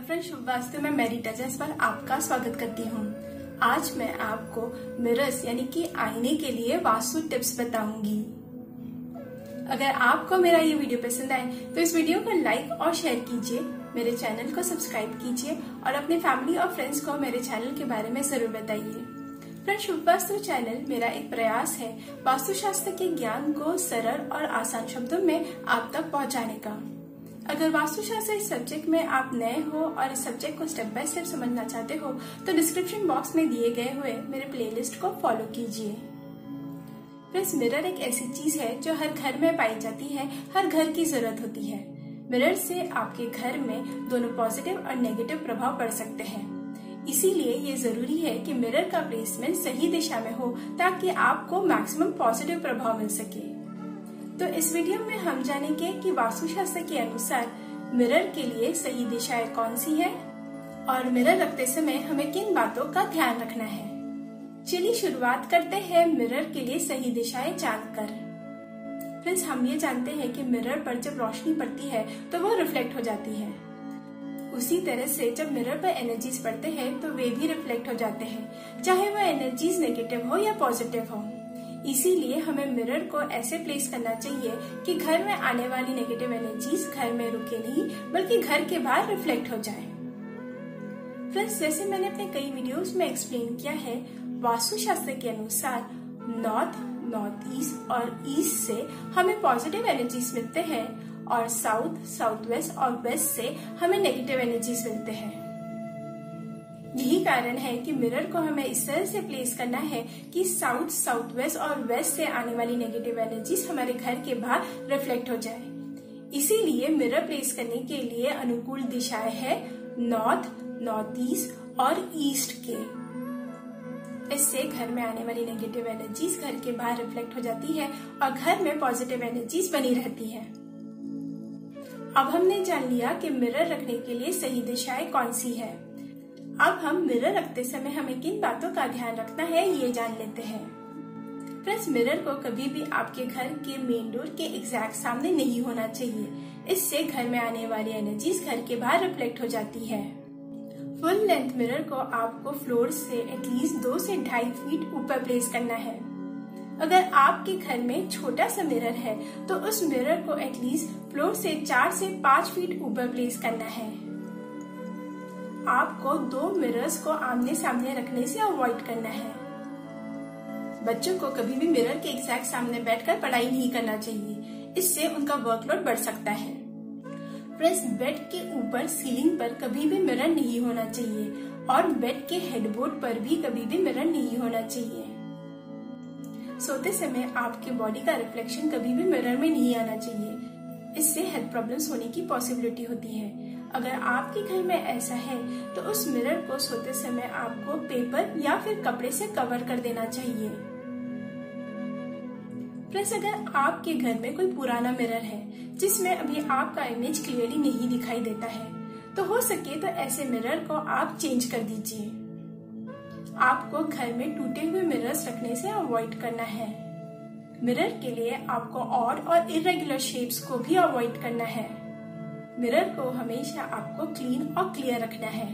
Hello friend शुभ वास्तु में मेरी touches पर आपका स्वागत करती हूँ। आज मैं आपको मिरर्स यानी कि आईने के लिए वास्तु टिप्स बताऊँगी। अगर आपको मेरा ये वीडियो पसंद आए तो इस वीडियो को लाइक और शेयर कीजिए, मेरे चैनल को सब्सक्राइब कीजिए और अपने फैमिली और फ्रेंड्स को मेरे चैनल के बारे में ज़रूर बताइए। फ्रेंड शुभ वास्तु चैनल मेरा एक प्रयास है वास्तुशास्त्र के ज्ञान को सरल और आसान शब्दों में आप तक पहुँचाने का। अगर वास्तुशास्त्र इस सब्जेक्ट में आप नए हो और इस सब्जेक्ट को स्टेप बाय स्टेप समझना चाहते हो तो डिस्क्रिप्शन बॉक्स में दिए गए हुए मेरे प्लेलिस्ट को फॉलो कीजिए। फ्रेंड्स मिरर एक ऐसी चीज़ है जो हर घर में पाई जाती है, हर घर की ज़रूरत होती है। मिरर से आपके घर में दोनों पॉजिटिव और नेगेटिव प्रभाव पड़ सकते हैं। इसीलिए ये ज़रूरी है कि मिरर का प्लेसमेंट सही दिशा में हो, ताकि आपको मैक्सिमम पॉजिटिव प्रभाव मिल सके। तो इस वीडियो में हम जानेंगे कि वास्तुशास्त्र के अनुसार मिरर के लिए सही दिशाएँ कौन सी है और मिरर रखते समय हमें किन बातों का ध्यान रखना है। चलिए शुरुआत करते हैं मिरर के लिए सही दिशाएँ जानकर। फ्रेंड्स हम ये जानते हैं कि मिरर पर जब रोशनी पड़ती है तो वो रिफ्लेक्ट हो जाती है। उसी तरह से जब मिरर पर एनर्जीज पड़ते हैं तो वे भी रिफ्लेक्ट हो जाते हैं, चाहे वो एनर्जीज नेगेटिव हो या पॉजिटिव हो। इसीलिए हमें मिरर को ऐसे प्लेस करना चाहिए कि घर में आने वाली नेगेटिव एनर्जीज घर में रुके नहीं, बल्कि घर के बाहर रिफ्लेक्ट हो जाए। फ्रेंड्स जैसे मैंने अपने कई वीडियोस में एक्सप्लेन किया है, वास्तुशास्त्र के अनुसार नॉर्थ नॉर्थ ईस्ट और ईस्ट से हमें पॉजिटिव एनर्जीज मिलते हैं और साउथ साउथ वेस्ट और वेस्ट से हमें नेगेटिव एनर्जीज मिलते हैं। यही कारण है कि मिरर को हमें इस तरह से प्लेस करना है कि साउथ साउथ वेस्ट और वेस्ट से आने वाली नेगेटिव एनर्जीज हमारे घर के बाहर रिफ्लेक्ट हो जाए। इसीलिए मिरर प्लेस करने के लिए अनुकूल दिशाएँ है नॉर्थ नॉर्थ ईस्ट और ईस्ट के। इससे घर में आने वाली नेगेटिव एनर्जीज घर के बाहर रिफ्लेक्ट हो जाती है और घर में पॉजिटिव एनर्जीज बनी रहती है। अब हमने जान लिया कि मिरर रखने के लिए सही दिशाएँ कौन सी है। अब हम मिरर रखते समय हमें किन बातों का ध्यान रखना है, ये जान लेते हैं। फ्रेंड्स मिरर को कभी भी आपके घर के मेन डोर के एग्जैक्ट सामने नहीं होना चाहिए। इससे घर में आने वाली एनर्जीज घर के बाहर रिफ्लेक्ट हो जाती है। फुल लेंथ मिरर को आपको फ्लोर से एटलीस्ट दो से ढाई फीट ऊपर प्लेस करना है। अगर आपके घर में छोटा सा मिरर है तो उस मिरर को एटलीस्ट फ्लोर से चार से पाँच फीट ऊपर प्लेस करना है। आपको दो मिरर्स को आमने सामने रखने से अवॉइड करना है। बच्चों को कभी भी मिरर के एग्जैक्ट सामने बैठकर पढ़ाई नहीं करना चाहिए। इससे उनका वर्कलोड बढ़ सकता है। फ्रेंड्स बेड के ऊपर सीलिंग पर कभी भी मिरर नहीं होना चाहिए और बेड के हेडबोर्ड पर भी कभी भी मिरर नहीं होना चाहिए। सोते समय आपके बॉडी का रिफ्लेक्शन कभी भी मिरर में नहीं आना चाहिए। इससे हेल्थ प्रॉब्लम्स होने की पॉसिबिलिटी होती है। अगर आपके घर में ऐसा है तो उस मिरर को सोते समय आपको पेपर या फिर कपड़े से कवर कर देना चाहिए। प्लस अगर आपके घर में कोई पुराना मिरर है, जिसमें अभी आपका इमेज क्लियरली नहीं दिखाई देता है तो हो सके तो ऐसे मिरर को आप चेंज कर दीजिए। आपको घर में टूटे हुए मिरर्स रखने से अवॉइड करना है। मिरर के लिए आपको ऑड और इरेगुलर शेप्स को भी अवॉइड करना है। मिरर को हमेशा आपको क्लीन और क्लियर रखना है।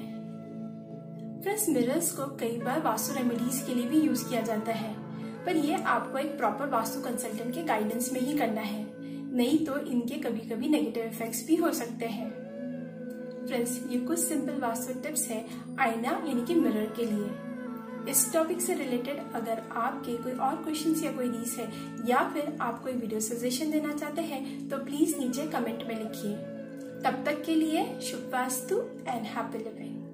फ्रेंड्स मिरर्स को कई बार वास्तु रेमेडीज के लिए भी यूज़ किया जाता है। पर ये आपको एक प्रॉपर वास्तु कंसल्टेंट के गाइडेंस में ही करना है। नहीं तो इनके कभी कभी नेगेटिव इफेक्ट्स भी हो सकते हैं। फ्रेंड्स ये कुछ सिंपल वास्तु टिप्स है आईना यानी कि मिरर के लिए। इस टॉपिक से रिलेटेड अगर आपके कोई और क्वेश्चन या कोई रीज है या फिर आप कोई वीडियो सजेशन देना चाहते हैं तो प्लीज़ नीचे कमेंट में लिखिए। तब तक के लिए शुभ वास्तु एंड हैप्पी लिविंग